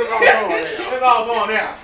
That's all it's on now. That's all it's on now.